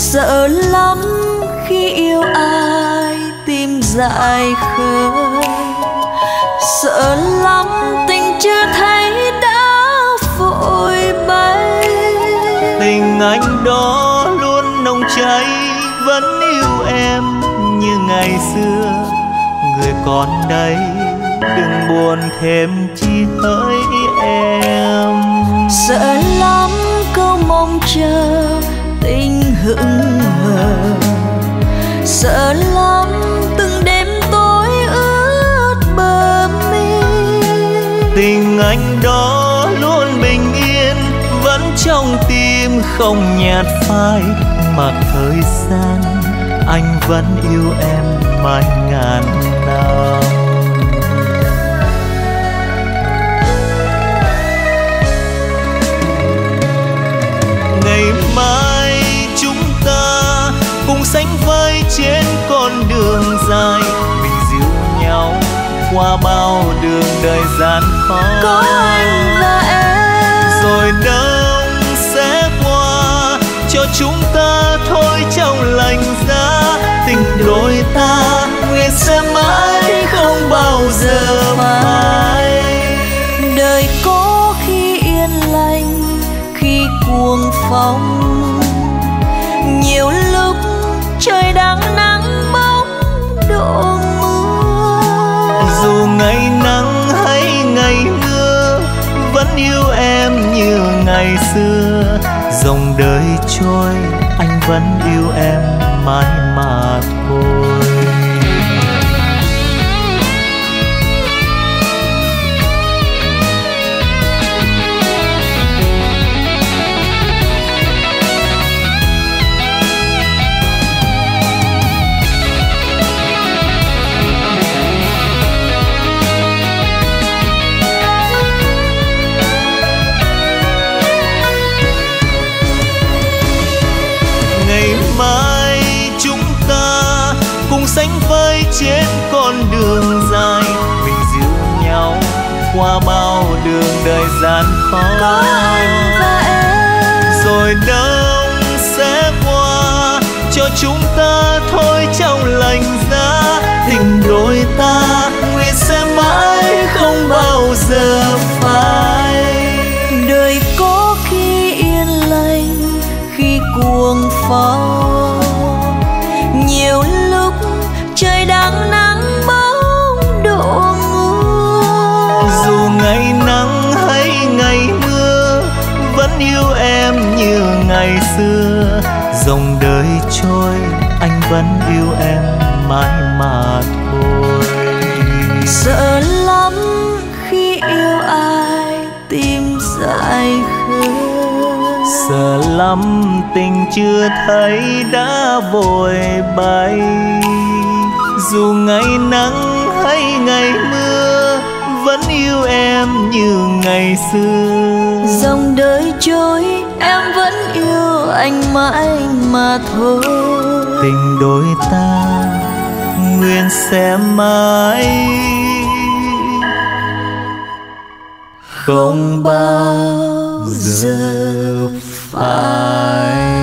sợ lắm khi yêu ai tim dại khơi. Sợ lắm tình chưa thấy đã vội bay. Tình anh đó luôn nồng cháy vẫn yêu em như ngày xưa. Người còn đây đừng buồn thêm chi hỡi em. Sợ lắm câu mong chờ hững hờ. Sợ lắm từng đêm tối ướt bờ mi. Tình anh đó luôn bình yên, vẫn trong tim không nhạt phai. Mặc thời gian anh vẫn yêu em mãi ngàn năm. Qua bao đường đời gian khó. Có anh và em. Rồi đông sẽ qua cho chúng ta thôi trong lành giá. Tình đôi ta nguyện sẽ mãi không bao giờ phai đời có khi yên lành khi cuồng phong. Nhiều lúc trời đang nắng dòng đời trôi anh vẫn yêu em mãi mà thôi. Cùng sánh vai trên con đường dài. Mình dìu nhau qua bao đường đời gian khó. Có anh và em. Rồi đông sẽ qua cho chúng ta thôi trong lành giá xưa dòng đời trôi anh vẫn yêu em mãi mà thôi. Sợ lắm khi yêu ai tim dại khơi sợ lắm tình chưa thấy đã vội bay. Dù ngày nắng hay ngày mưa vẫn yêu em như ngày xưa dòng đời trôi, em vẫn yêu anh mãi mà thôi. Tình đôi ta nguyện sẽ mãi. Không bao giờ phai.